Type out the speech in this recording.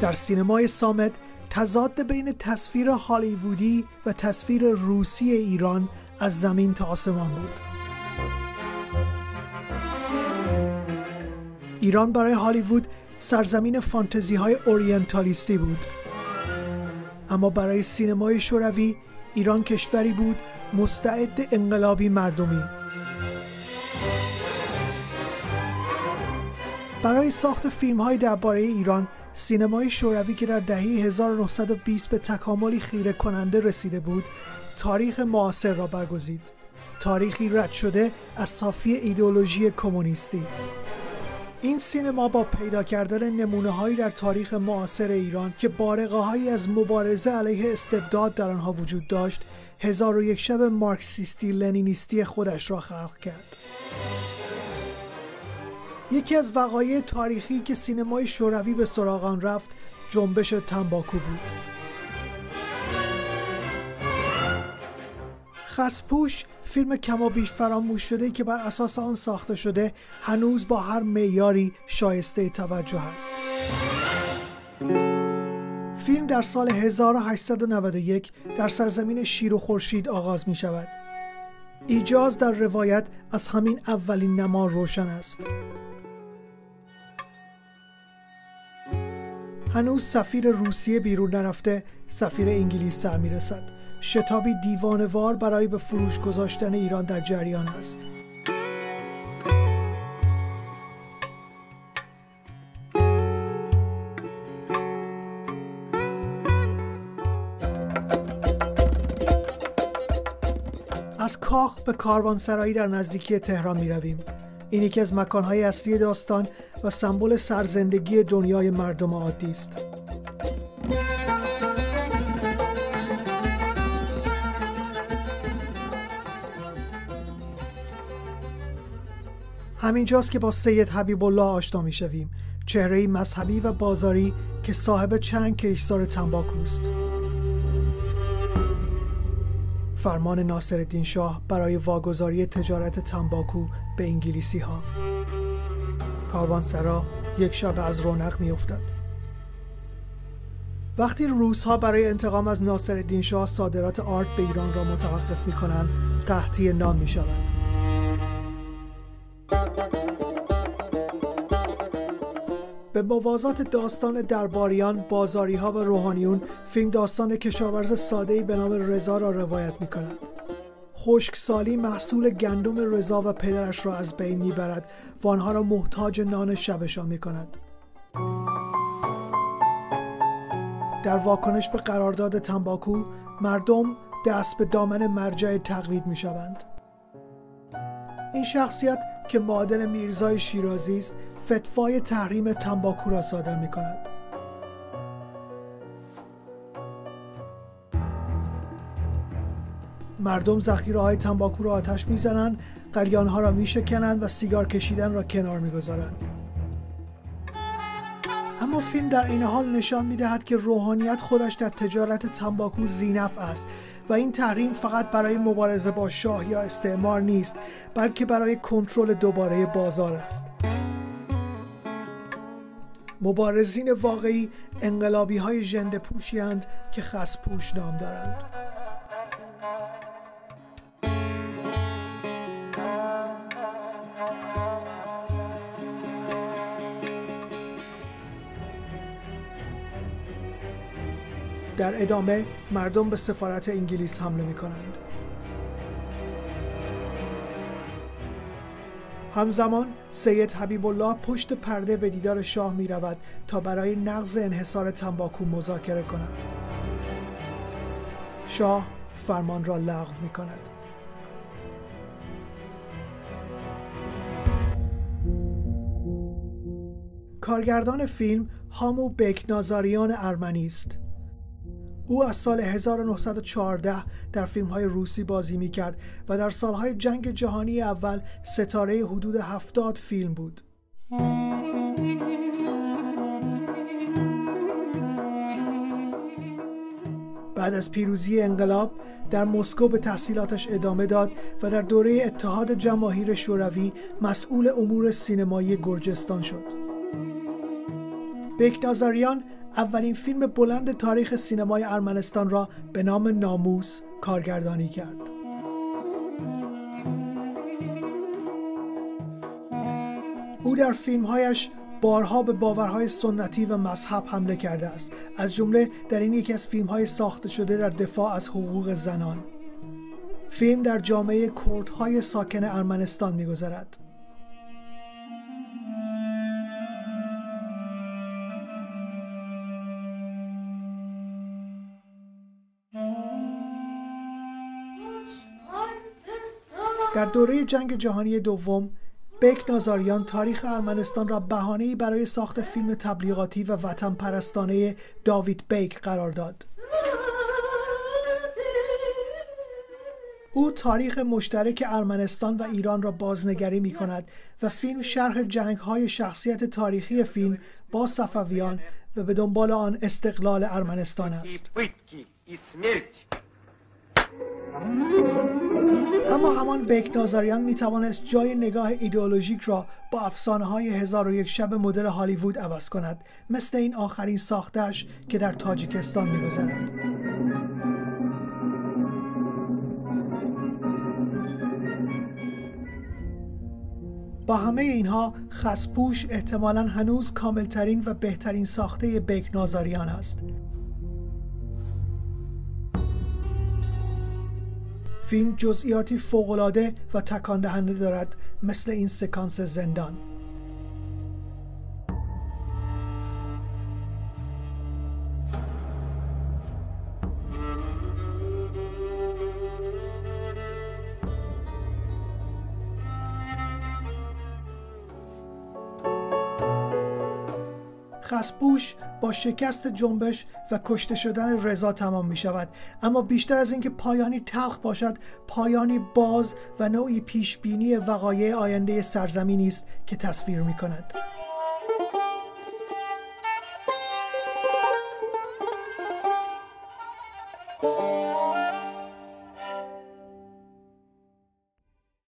در سینمای سامت تضاد بین تصویر هالیوودی و تصویر روسی ایران از زمین تا آسمان بود. ایران برای هالیوود سرزمین فانتزی های اورینتالیستی بود. اما برای سینمای شوروی ایران کشوری بود مستعد انقلابی مردمی. برای ساخت فیلم های درباره ایران سینمای شوروی که در دهه 1920 به تکاملی خیره کننده رسیده بود تاریخ معاصر را برگزید. تاریخی رد شده از صافی ایدئولوژی کمونیستی. این سینما با پیدا کردن نمونه هایی در تاریخ معاصر ایران که بارقه هایی از مبارزه علیه استبداد در آنها وجود داشت هزار و یک شب مارکسیستی لنینیستی خودش را خلق کرد. یکی از وقایع تاریخی که سینمای شوروی به سراغ آن رفت جنبش تنباکو بود. خسپوش فیلم کما بیش فراموش شده که بر اساس آن ساخته شده هنوز با هر معیاری شایسته توجه است. فیلم در سال 1891 در سرزمین شیر و خورشید آغاز می شود. ایجاز در روایت از همین اولین نما روشن است. هنوز سفیر روسیه بیرون نرفته سفیر انگلیس سر می‌رسد شتابی دیوانوار برای به فروش گذاشتن ایران در جریان است از کاخ به کاروانسرایی در نزدیکی تهران می رویم. این یکی از مکانهای اصلی داستان و سمبل سرزندگی دنیای مردم عادی است. همینجاست که با سید حبیب الله آشنا می شویم چهره مذهبی و بازاری که صاحب چند کشزار تنباکوست فرمان ناصرالدین شاه برای واگذاری تجارت تنباکو به انگلیسی ها کاروانسرا یک شب از رونق می افتد. وقتی روس ها برای انتقام از ناصرالدین شاه صادرات آرت به ایران را متوقف می کنند تحتی نان می شود. به موازات داستان درباریان، بازاری ها و روحانیون فیلم داستان کشاورز ساده به نام رضا را روایت می کند. خشکسالی محصول گندم رضا و پدرش را از بین می برد و آنها را محتاج نان شبشان می کند. در واکنش به قرارداد تنباکو مردم دست به دامن مرجع تقلید می شوند. این شخصیت که معادل میرزای شیرازی است فتوای تحریم تنباکو را صادر می کند. مردم ذخیره های تنباکو را آتش می‌زنند قلیان ها را میشکنند و سیگار کشیدن را کنار می‌گذارند اما فیلم در این حال نشان می‌دهد که روحانیت خودش در تجارت تنباکو زینف است و این تحریم فقط برای مبارزه با شاه یا استعمار نیست بلکه برای کنترل دوباره بازار است. مبارزین واقعی انقلابی های ژنده پوشی که خسپوش نام دارند. در ادامه مردم به سفارت انگلیس حمله می کنند. همزمان سید حبیب الله پشت پرده به دیدار شاه می رود تا برای نقض انحصار تنباکو مذاکره کند. شاه فرمان را لغو می کند. کارگردان فیلم هامو بکنازاریان ارمنی است. او از سال 1914 در فیلم های روسی بازی می کرد و در سالهای جنگ جهانی اول ستاره حدود 70 فیلم بود. بعد از پیروزی انقلاب در مسکو به تحصیلاتش ادامه داد و در دوره اتحاد جماهیر شوروی مسئول امور سینمایی گرجستان شد. بکنازاریان اولین فیلم بلند تاریخ سینمای ارمنستان را به نام ناموس کارگردانی کرد. او در فیلمهایش بارها به باورهای سنتی و مذهب حمله کرده است از جمله در این یکی از فیلمهای ساخته شده در دفاع از حقوق زنان فیلم در جامعه کردهای ساکن ارمنستان میگذرد در دوره جنگ جهانی دوم بیک نازاریان تاریخ ارمنستان را بهانه‌ای برای ساخت فیلم تبلیغاتی و وطن پرستانه داوید بیک قرار داد. او تاریخ مشترک ارمنستان و ایران را بازنگری می کند و فیلم شرح جنگ های شخصیت تاریخی فیلم با صفویان و به دنبال آن استقلال ارمنستان است. اما همان بیک نازاریان می توانست جای نگاه ایدئولوژیک را با افسانه های هزار و یک شب مدل هالیوود عوض کند مثل این آخرین ساختش که در تاجیکستان می گذرد. با همه اینها خسپوش احتمالا هنوز کاملترین و بهترین ساخته بیک نازاریان است فیلم جزئیاتی فوقالعاده و تکان دهنده دارد مثل این سکانس زندان. خسبوش با شکست جنبش و کشته شدن رضا تمام می شود اما بیشتر از اینکه پایانی تلخ باشد پایانی باز و نوعی پیشبینی وقایع آینده سرزمینی است که تصویر می کند